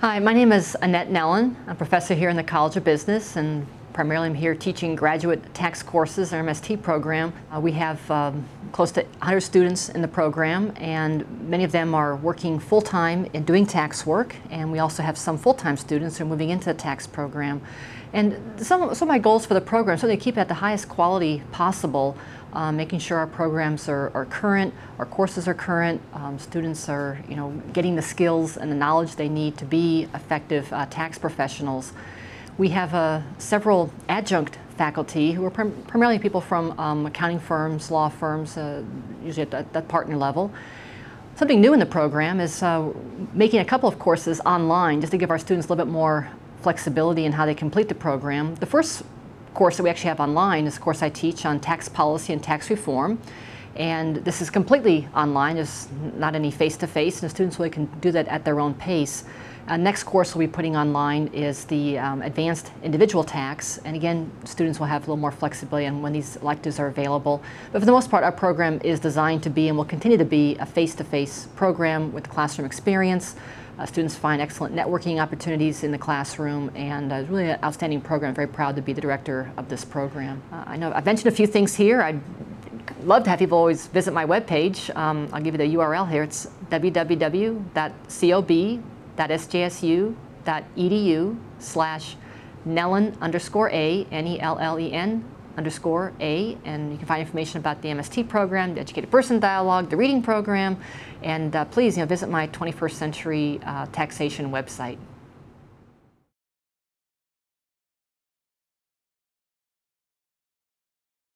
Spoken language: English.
Hi, my name is Annette Nellen. I'm a professor here in the College of Business and primarily I'm here teaching graduate tax courses our MST program. Uh, we have um, close to 100 students in the program and many of them are working full-time in doing tax work and we also have some full-time students who are moving into the tax program. And some, some of my goals for the program so they keep it at the highest quality possible um, making sure our programs are, are, current, our courses are current, um, students are you know, getting the skills and the knowledge they need to be effective uh, tax professionals. We have uh, several adjunct faculty who are prim primarily people from um, accounting firms, law firms, uh, usually at that partner level. Something new in the program is uh, making a couple of courses online just to give our students a little bit more flexibility in how they complete the program. The first course that we actually have online is a course I teach on tax policy and tax reform. And this is completely online, there's not any face-to-face, -face, and the students really can do that at their own pace. Uh, next course we'll be putting online is the um, advanced individual tax. And again, students will have a little more flexibility on when these electives are available. But for the most part, our program is designed to be and will continue to be a face-to-face -face program with classroom experience. Uh, students find excellent networking opportunities in the classroom and uh, really an outstanding program. Very proud to be the director of this program. Uh, I know I've mentioned a few things here. I'd love to have people always visit my webpage. Um, I'll give you the URL here. It's www.cob.sjsu.edu slash Nellen underscore A, N-E-L-L-E-N underscore A, and you can find information about the MST program, the Educated Person Dialogue, the reading program, and uh, please you know, visit my 21st Century uh, Taxation website.